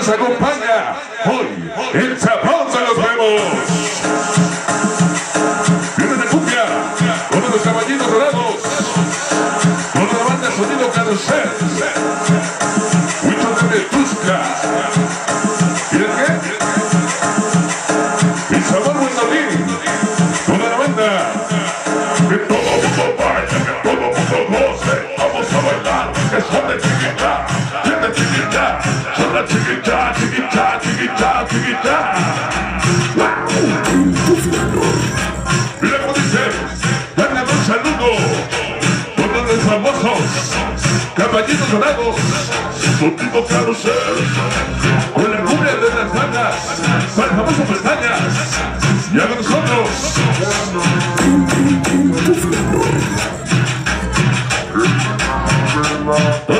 nos acompaña. Hoy, el Chapón Mira cómo dice, un saludo. Todos los famosos, caballitos dorados, sonido carrusel. Con la cumbia de las bandas, para el famoso pestañas. Y a nosotros. Toda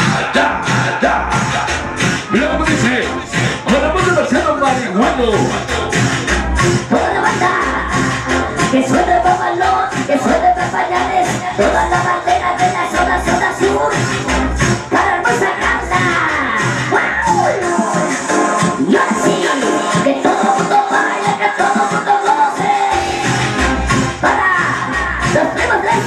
Toda la bandera de la zona, zona sur, para hermosa Ganda. ¡Wow! Y ahora sí, que todo mundo baile, que todo mundo goce, para los primos Tres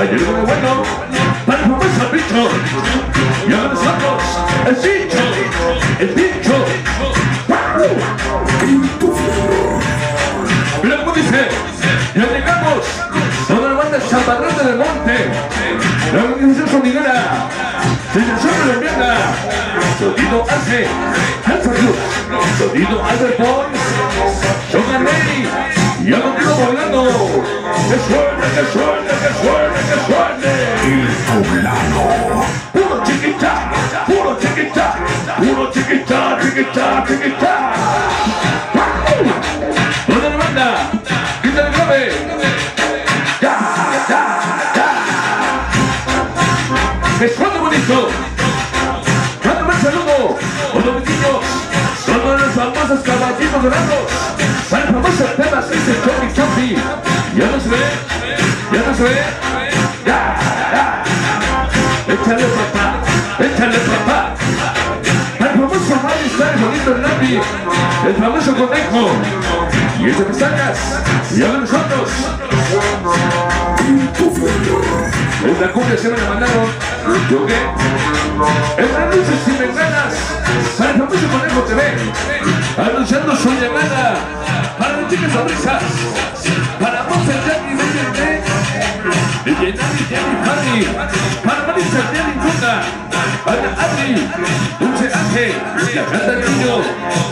ayer el bueno, para famoso bicho, y nosotros, el bicho, el bicho, Mira cómo dice, ya llegamos, toda la banda Chaparrón del Monte, la organización sonidera, Selección Colombiana, Sonido hace, Alfa Cruz, Sonido Albert Boys, Shogun Lady, y a contigo volando, que suene, que suene, que suene, que suene. El poblano. Puro chiquita, puro chiquita, puro chiquita, chiquita, chiquita. Toda la banda, quita el grave. Ya, ya, ya. Que suene bonito. Para el famoso tema que dice Johnny Champi. Ya no se ve, ya no se ve. Ya, ya. Échale papá, échale papá. El famoso Mario está el bonito Lambi, el famoso conejo. Y ese que sacas, y ahora nosotros. En la cumbia se me la mandaron. ¿Yo qué? En la noche si me ganas. Para el famoso conejo TV. Anunciando su llegada. Para el chicas sonrisas. Para Monster Jackie, DJ DJ Nani, Jenny. Para Marisa, Jenny. Ana Adri, Dulce Ángel, la el niño.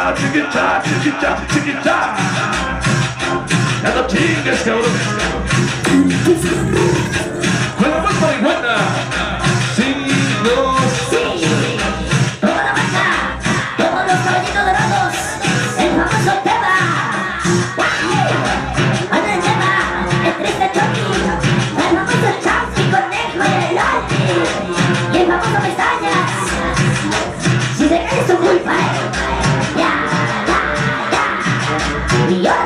guitar, guitar, guitar, guitar. Ya no chingues, cabrón. Con la más marihuana. Sí, no. Sí. Toda la banda. Todos los caballitos dorados. El famoso tema. Anda el tema. El triste Chucky. El famoso Chucky con negro y el alce. Y el famoso pestañas. Si te caes tu culpa, eh.